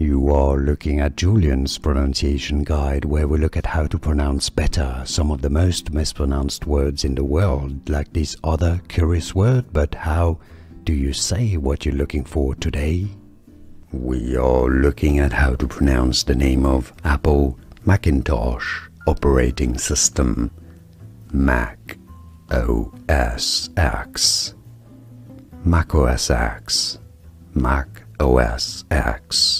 You are looking at Julien's pronunciation guide where we look at how to pronounce better some of the most mispronounced words in the world, like this other curious word, but how do you say what you're looking for today? We are looking at how to pronounce the name of Apple Macintosh operating system, Mac OS X, Mac OS X, Mac OS X